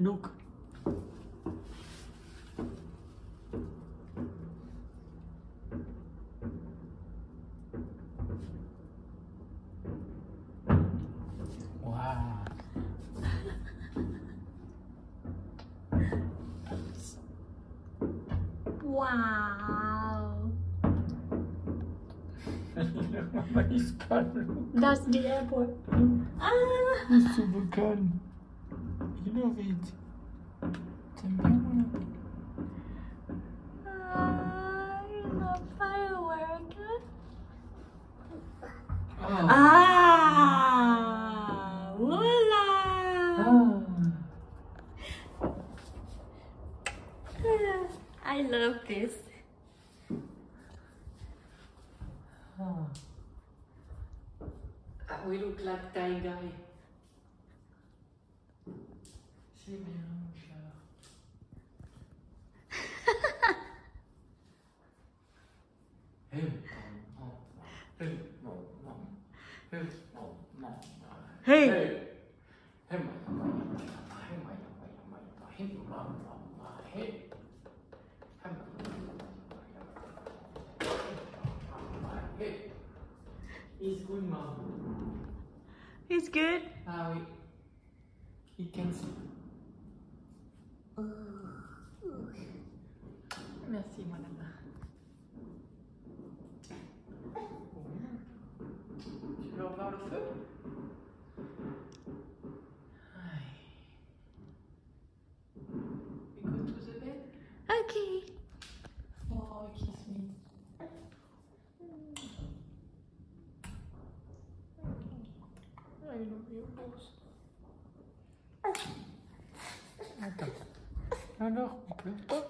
Look. Wow. Wow. Mama is fun. That's the airport. Ah. It's super fun. You love it. T'aimes bien mon ami? I love firework. Ah. Ah. Voila. I love this. Ah, we look like Thai guy. C'est bien, mon chat. Hey, maman. Hey, maman. Hey, maman. Hey. Hey. Hey, maman. Hey, maman. Hey, maman. Hey. Hey. He's good, mom. It's good. Oui. He can see. Merci, mon ami. Tu veux revoir le feu? We go to the bed? Okay. Oh, kiss me. I love you. Attends. Alors, il pleut pas.